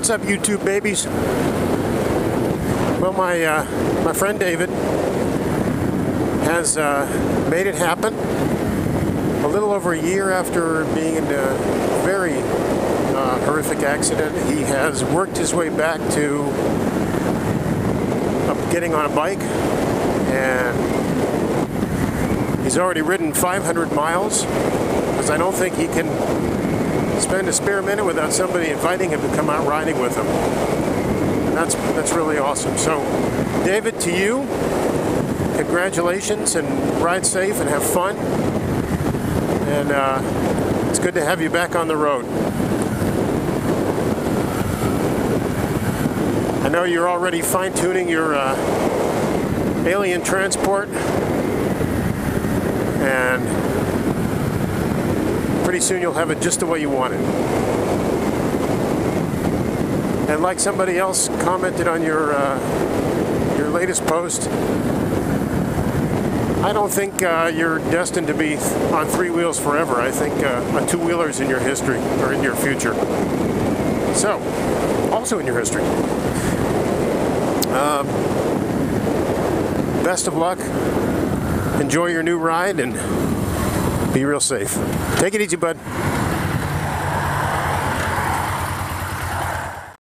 What's up, YouTube babies? Well, my uh, my friend David has uh, made it happen. A little over a year after being in a very uh, horrific accident, he has worked his way back to uh, getting on a bike, and he's already ridden 500 miles. Because I don't think he can spend a spare minute without somebody inviting him to come out riding with him. That's that's really awesome. So, David, to you, congratulations and ride safe and have fun. And uh, it's good to have you back on the road. I know you're already fine tuning your uh, alien transport, and pretty soon you'll have it just the way you want it. And like somebody else commented on your uh, your latest post, I don't think uh, you're destined to be on three wheels forever. I think uh, a two-wheeler is in your history or in your future. So, also in your history. Um, best of luck. Enjoy your new ride and be real safe. Take it easy, bud.